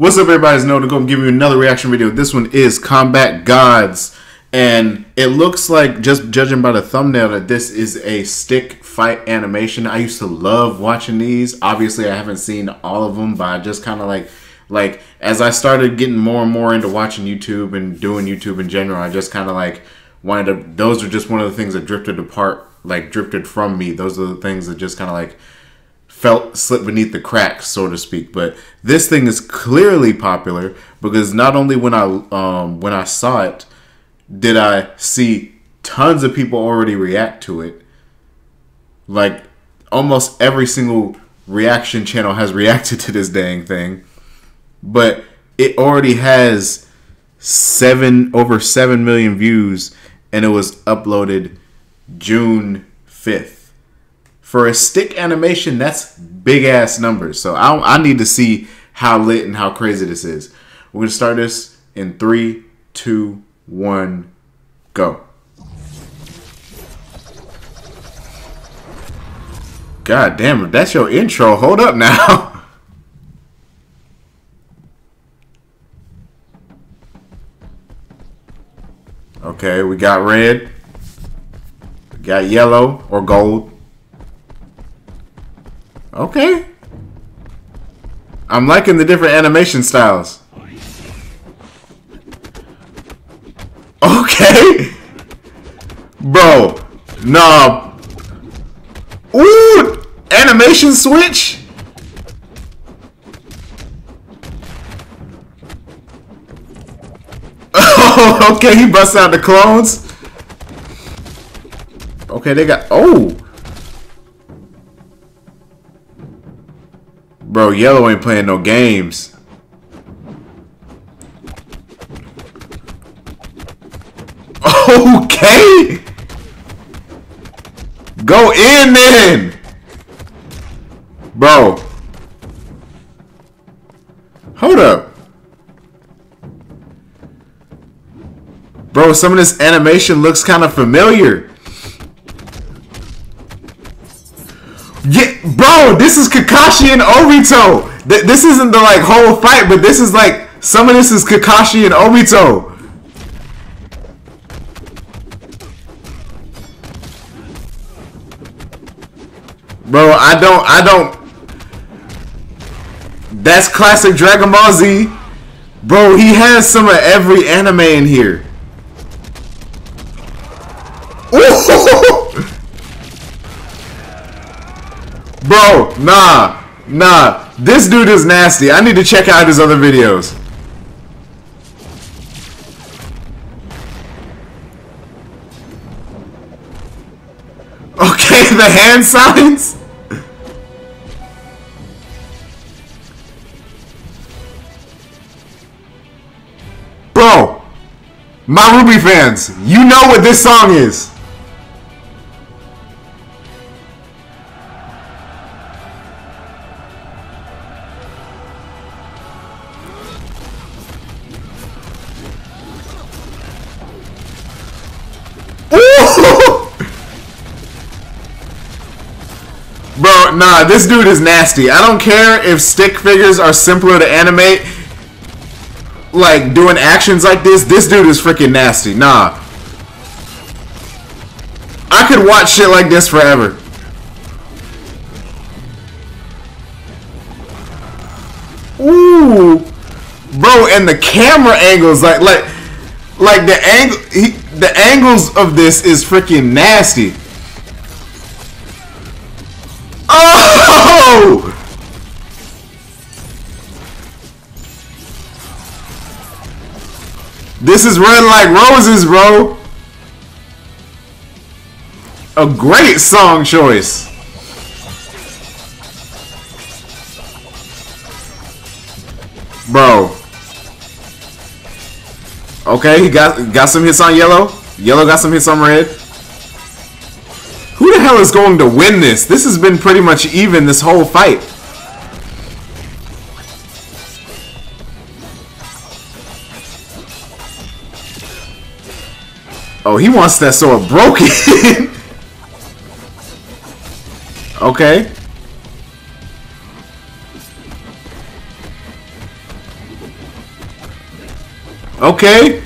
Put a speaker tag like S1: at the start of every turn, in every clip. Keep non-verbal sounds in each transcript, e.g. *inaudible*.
S1: What's up, everybody? It's Noah to go and give you another reaction video. This one is Combat Gods, and it looks like, just judging by the thumbnail, that this is a stick fight animation. I used to love watching these. Obviously, I haven't seen all of them, but I just kind of like, like as I started getting more and more into watching YouTube and doing YouTube in general, I just kind of like wanted to. Those are just one of the things that drifted apart, like drifted from me. Those are the things that just kind of like felt slip beneath the cracks, so to speak. But this thing is clearly popular because not only when I um, when I saw it did I see tons of people already react to it. Like almost every single reaction channel has *laughs* reacted to this dang thing, but it already has seven over seven million views, and it was uploaded June fifth for a stick animation, that's big ass numbers. So I, I need to see how lit and how crazy this is. We're gonna start this in three, two, one, go. God damn it, that's your intro. Hold up now. *laughs* okay, we got red, we got yellow or gold. Okay. I'm liking the different animation styles. Okay. *laughs* Bro. Nah. Ooh. Animation switch. *laughs* Okay. He busts out the clones. Okay, they got... Oh. Bro, Yellow ain't playing no games. *laughs* Okay! Go in then! Bro. Hold up. Bro, some of this animation looks kind of familiar. This is Kakashi and Obito. Th this isn't the like whole fight, but this is like some of this is Kakashi and Obito. Bro, I don't, I don't. That's classic Dragon Ball Z. Bro, he has some of every anime in here. Ooh! *laughs* Bro, nah, nah. This dude is nasty. I need to check out his other videos. Okay, *laughs* the hand signs? Bro, my RWBY fans, you know what this song is. Nah, this dude is nasty. I don't care if stick figures are simpler to animate. Like, doing actions like this, this dude is freaking nasty. Nah. I could watch shit like this forever. Ooh. Bro, and the camera angles, like, like, like the angle, the angles of this is freaking nasty. This is Run Like Roses, bro. A great song choice. Bro. Okay, he got got some hits on yellow. Yellow got some hits on red. Is going to win this? This has been pretty much even this whole fight. Oh, he wants that sword broken. *laughs* okay. Okay.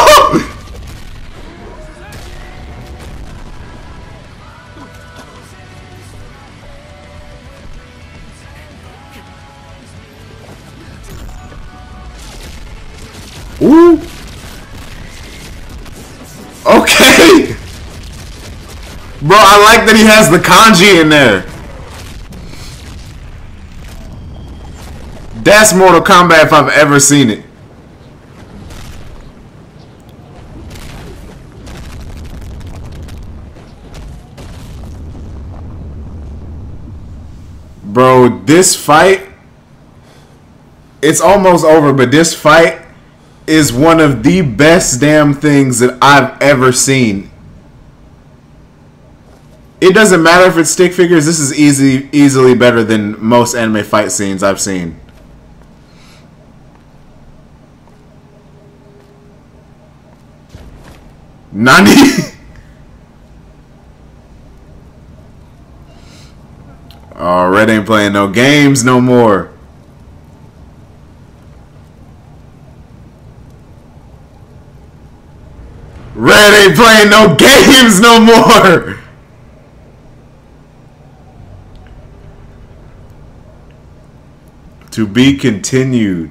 S1: *laughs* Ooh. Okay. Bro, I like that he has the kanji in there. That's Mortal Kombat if I've ever seen it. Bro, this fight, it's almost over, but this fight is one of the best damn things that I've ever seen. It doesn't matter if it's stick figures. This is easy, easily better than most anime fight scenes I've seen. Nani? *laughs* oh, Red ain't playing no games no more. Red ain't playing no *laughs* games no more. To be continued.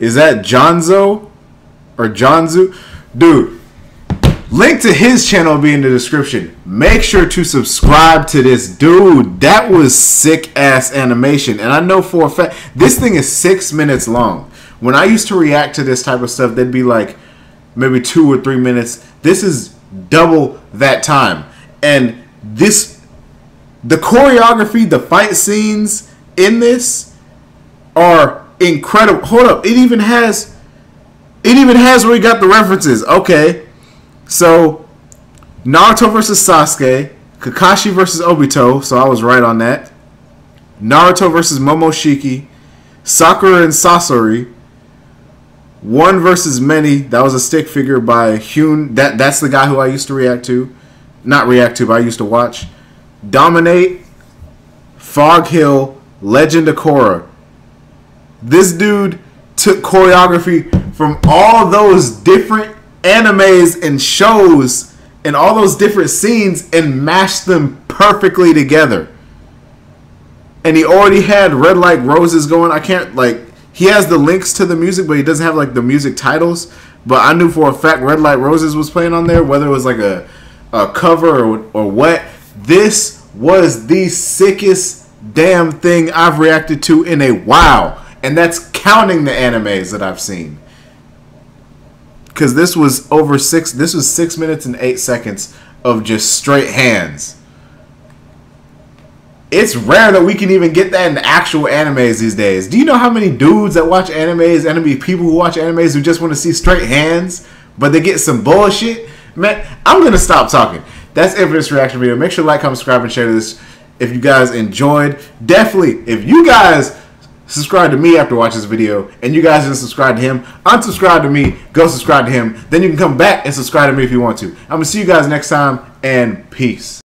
S1: Is that Jonzo or Jonzu? Dude, link to his channel will be in the description. Make sure to subscribe to this dude. That was sick ass animation. And I know for a fact, this thing is six minutes long. When I used to react to this type of stuff, they'd be like maybe two or three minutes. This is double that time. And this, the choreography, the fight scenes in this are incredible. Hold up, it even has it even has where we got the references. Okay, so Naruto versus Sasuke, Kakashi versus Obito. So I was right on that. Naruto versus Momoshiki, Sakura and Sasori. One versus many. That was a stick figure by Hyun. That that's the guy who I used to react to, not react to, but I used to watch. Dominate, Fog Hill, Legend of Korra. This dude took choreography from all those different animes and shows and all those different scenes and mashed them perfectly together. And he already had Red Like Roses going. I can't like he has the links to the music, but he doesn't have like the music titles. But I knew for a fact Red Light Roses was playing on there, whether it was like a, a cover or, or what. This was the sickest damn thing I've reacted to in a while and that's counting the animes that I've seen. Because this was over six. This was six minutes and eight seconds of just straight hands. It's rare that we can even get that in actual animes these days. Do you know how many dudes that watch animes, enemy people who watch animes who just want to see straight hands, but they get some bullshit? Man, I'm gonna stop talking. That's it for this reaction video. Make sure to like, comment, subscribe, and share this if you guys enjoyed. Definitely, if you guys subscribe to me after watching this video, and you guys didn't subscribe to him, unsubscribe to me, go subscribe to him. Then you can come back and subscribe to me if you want to. I'm gonna see you guys next time, and peace.